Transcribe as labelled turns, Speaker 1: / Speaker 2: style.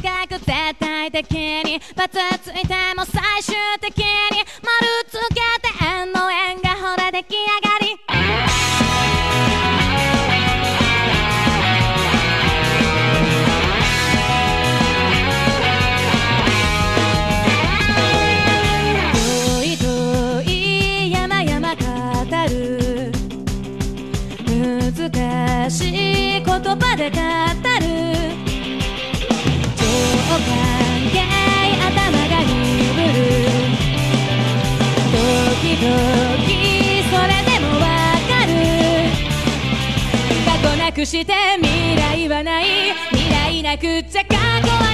Speaker 1: 体的にバツついても最終的に丸つけて円の円がほら出来上がり。難しい言葉で語る。時それでもわかる。過去なくして未来はない。未来なくっちゃ過去は